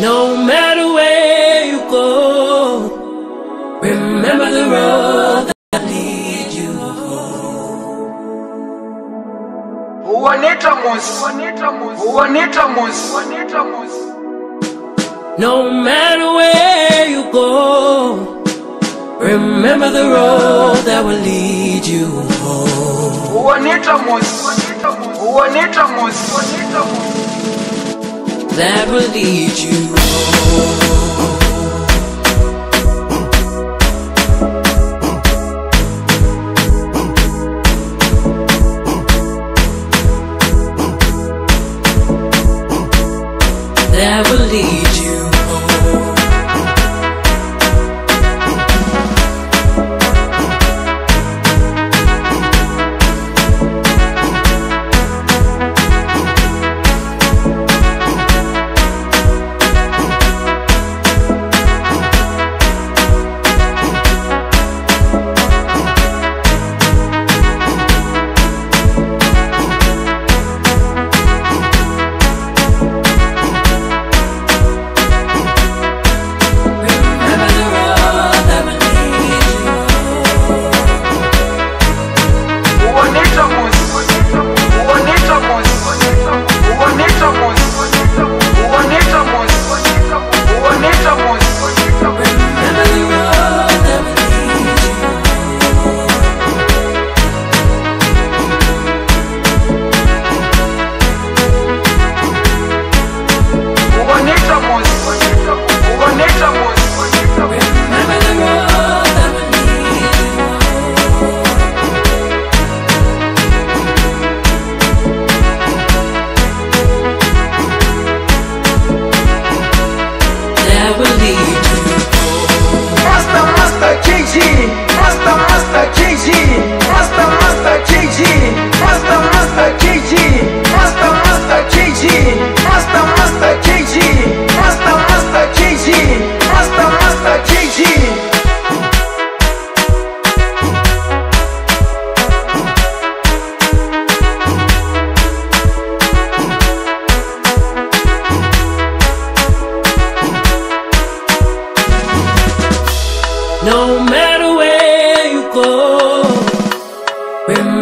No matter where you go, remember the road that leads you home. Juanita Mus, Juanita Mus, Juanita Mus. No matter where you go, remember the road that will lead you home. That will lead you home.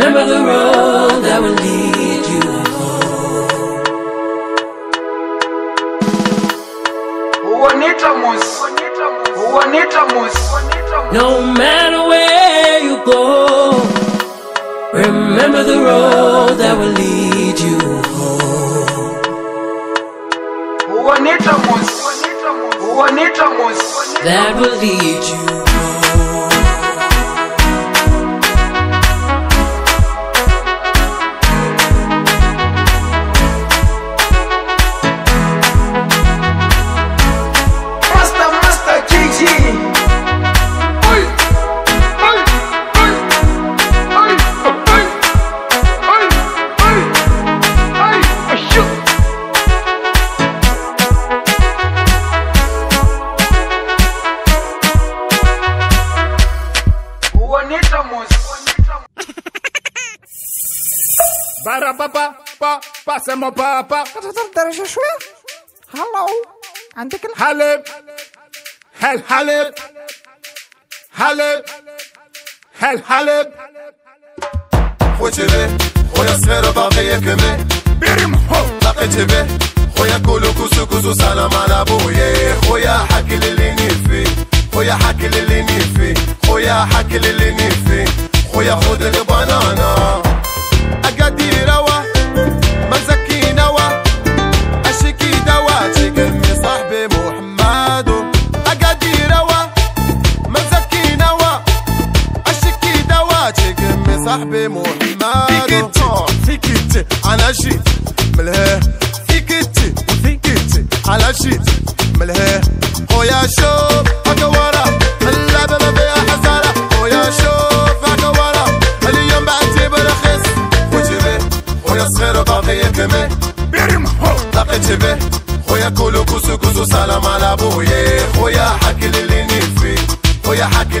Remember the road that will lead you home. Juanita Mus, Juanita No matter where you go, remember the road that will lead you home. Juanita Mus. That will lead you بابا با با سمو بابا تهضر الدرجة شوية هلاو عندك الحليب هل حليب حليب هل حليب خويا به خويا صغير باغي يكمل بيرمحو لقيت به خويا كولو كوسو كوسو سلام على بويا خويا حكي ملهي. خويا شوف هكا ورا. اللعبة ما فيها حزارة خويا شوف هكا ورا. اليوم بعتي برخيص خوتي به خويا صغير باقي هو لقيت به خويا كولو كوسو كوسو سلام على بويا خويا حكي للي نيفي خويا حكي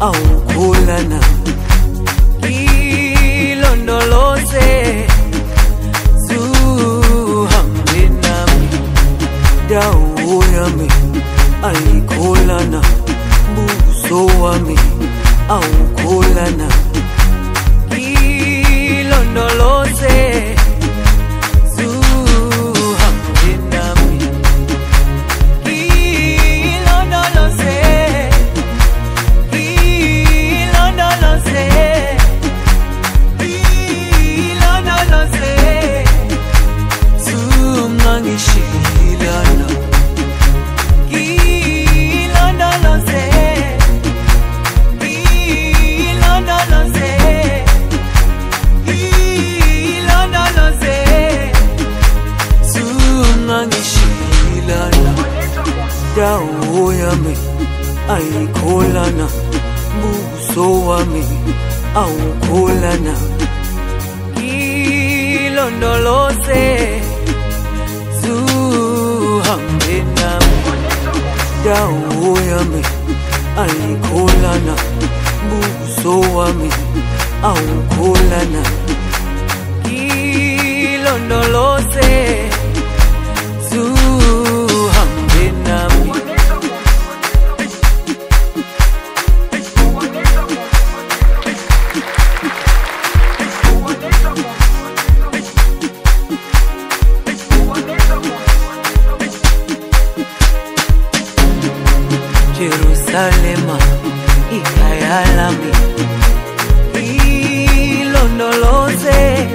awukhula nami ilondoloze zuhambe nami dawo yami ayikholana buso wami ilondoloze ayikholana buso wami awukholana ilondoloze zuhambe nami. Dawo yami ayikholana buso wami awukholana ilondoloze Jerusalem, ikayalami ilondoloze